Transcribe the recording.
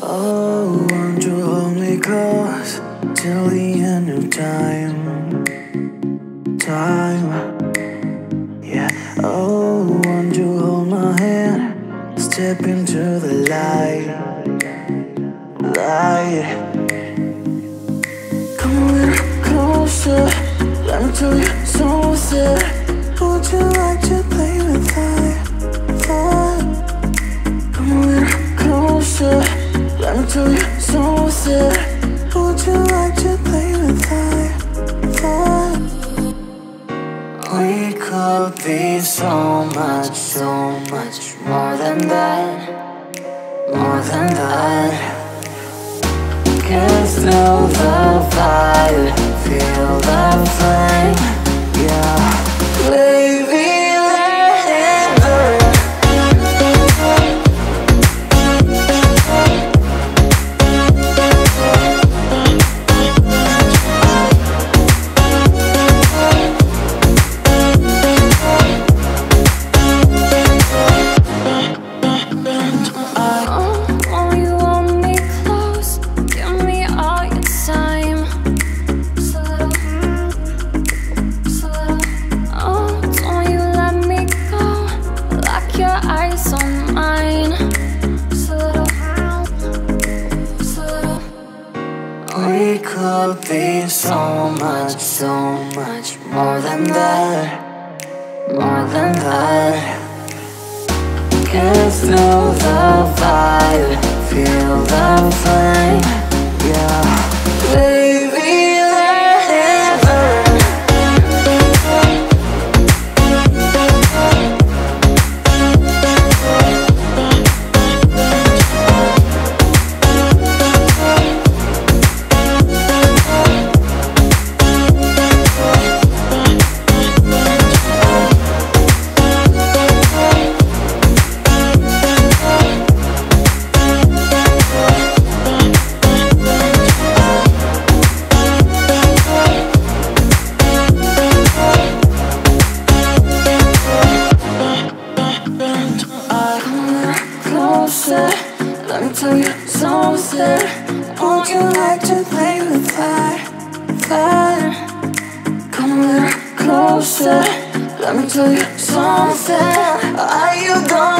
Oh, won't you hold me close till the end of time? Time, yeah. Oh, won't you hold my hand? Step into the light, light. Come a little closer. Let me tell you something. We could be so much, so much more than that. More than that. Get through the fire, feel the We could be so much, so much more than that, more than that. Get through the fire, feel the flame, closer. Let me tell you something. Would you like to play with fire? Fire. Come a little closer. Let me tell you something. Are you gonna be the one?